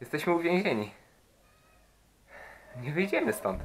Jesteśmy uwięzieni. Nie wyjdziemy stąd.